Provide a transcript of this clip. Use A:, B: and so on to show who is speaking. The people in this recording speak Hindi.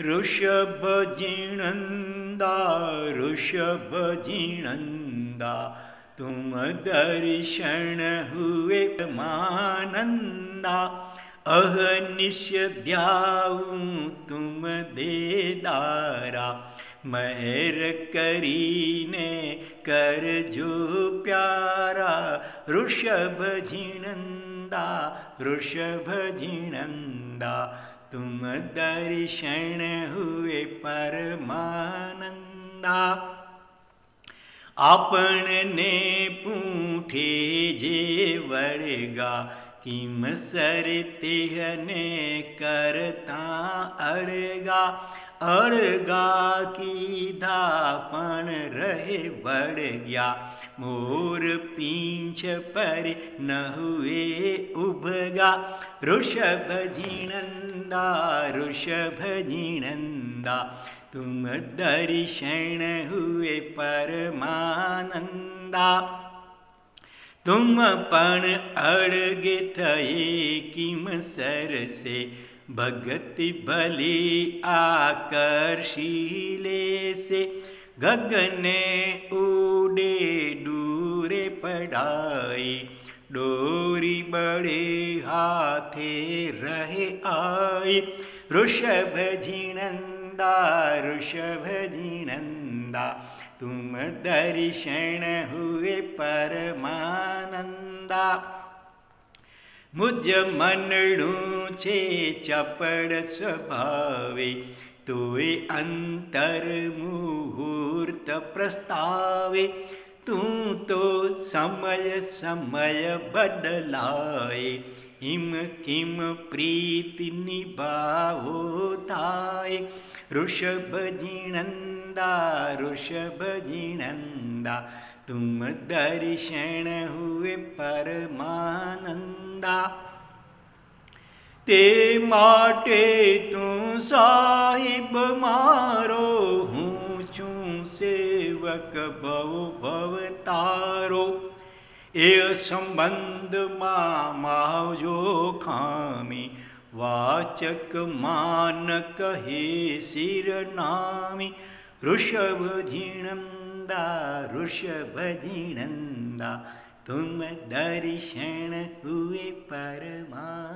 A: ऋषभ जिणंदा ऋषभ जिणंदा तुम दर्शन हुए मानंदा। अहनिश द्याऊं तुम देदारा महर करीने कर जो प्यारा। ऋषभ जिणंदा ऋषभ जिणंदा तुम दर्शन हुए परमानंदा। आपने पूठे जे वर्गा किम सरते ने करता अड़गा। अड़गा की धापन रहे बढ़ गया मोर पींछ पर न हुए उभगा। ऋषभ जिनंदा ऋषभ जिनंदा, तुम दर्शन हुए परमानंदा। तुम पण अड़ग थे किम सर से, भगति भले आकर्षीले से। गगने उ उड़े दूरे पढ़ाई। डोरी बड़े हाथे रहे आई। ऋषभ जिनंदा ऋषभ जिनंदा तुम दर्शन हुए परमानंदा। मुझ मनणु छे चपड़ स्वभावे तोय अंतर मुहूर्त प्रस्तावे, तू तो समय समय बदलाए। हिम किम प्रीति निभावो ताए ऋषभ जिनंदा ऋषभ जिनंदा, तुम दर्शन हुए परमानंदा। ते माटे तू साहिब मारो हूँ સેવક ભવ ભવતારો એ સંબંધમાં માવજો ખામી વાચક માન કહે શિરનામી ऋषभ झिणंदा ऋषभ झिणंदा तुम दर्शन हुए परमानंद